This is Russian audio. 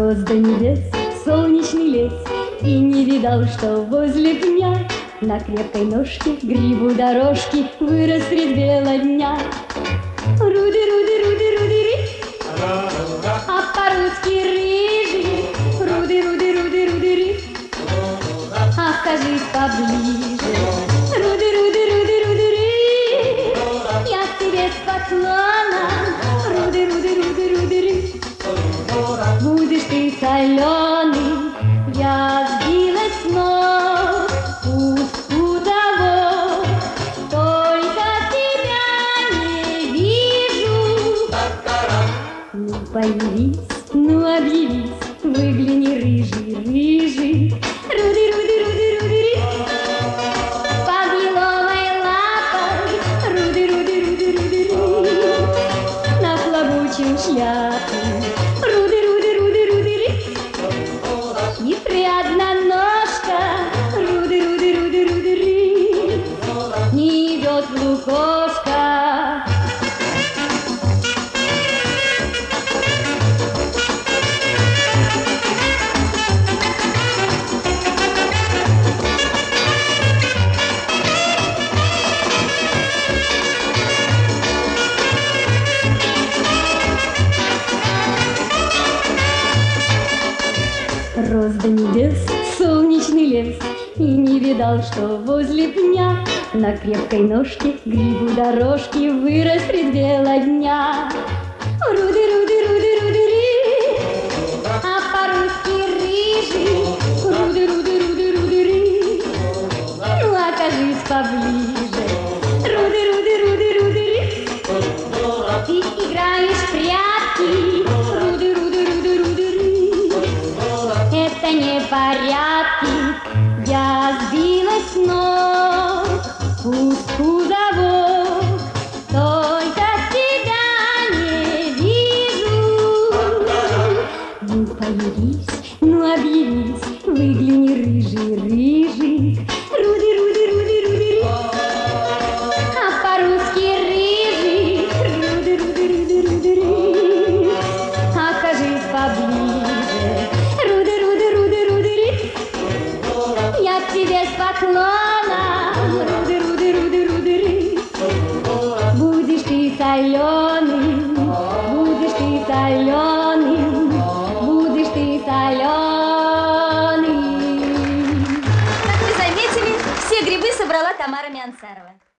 до небес солнечный лес. И не видал, что возле пня На крепкой ножке грибу дорожки Вырос средь бела дня. Руди, руди, руди, руди, ри. А по-русски рыжий. Руди, руди, руди, руди, ри. А скажи поближе. Руди, руди, руди, руди, ри. Я к тебе с поклоном соленый, я сбилась с ног. Пусть у того, только тебя не вижу. Ну, появись, ну, объявись, выгляни рыжий, рыжий. Не идет в лукошко. Рос до небес солнечный лес И не видал, что возле пня На крепкой ножке грибу дорожки Вырос бела дня Руди, руди, руди, руди, ри А по-русски рыжий. Руди, руди, руди, руди, ри Ну, окажись поближе. Руди, руди, руди, руди, ри. Ты играешь в прятки Появись, ну, объявись, выгляни рыжий, рыжий, руди, руди, руди, ри. А по-русски рыжий, руди, руди, руди, руди, ри. Окажись поближе, руди, руди, руди, руди, ри. Я к тебе с поклоном, руди, руди, руди, руди, ри. Будешь ты соленый, собрала Тамара Миансарова.